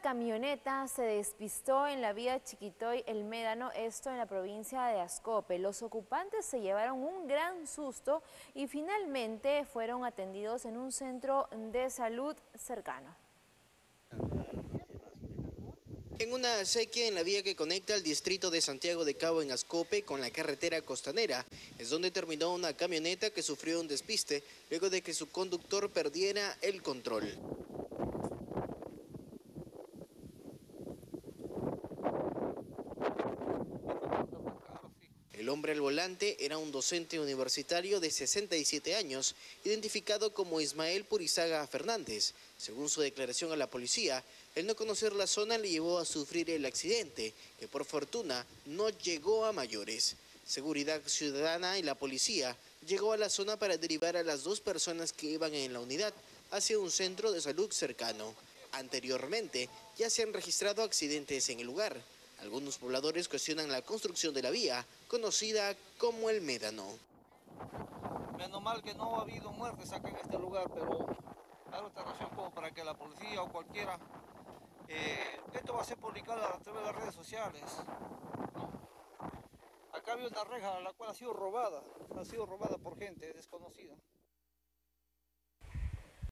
Camioneta se despistó en la vía Chiquitoy El Médano, esto en la provincia de Ascope. Los ocupantes se llevaron un gran susto y finalmente fueron atendidos en un centro de salud cercano. En una acequia en la vía que conecta el distrito de Santiago de Cabo en Ascope con la carretera costanera, es donde terminó una camioneta que sufrió un despiste luego de que su conductor perdiera el control. El hombre al volante era un docente universitario de 67 años, identificado como Ismael Purizaga Fernández. Según su declaración a la policía, el no conocer la zona le llevó a sufrir el accidente, que por fortuna no llegó a mayores. Seguridad Ciudadana y la policía llegó a la zona para derivar a las dos personas que iban en la unidad hacia un centro de salud cercano. Anteriormente ya se han registrado accidentes en el lugar. Algunos pobladores cuestionan la construcción de la vía, conocida como el Médano. Menos mal que no ha habido muertes acá en este lugar, pero hago esta razón como para que la policía o cualquiera... Eh, esto va a ser publicado a través de las redes sociales. Acá había una reja la cual ha sido robada, ha sido robada por gente desconocida.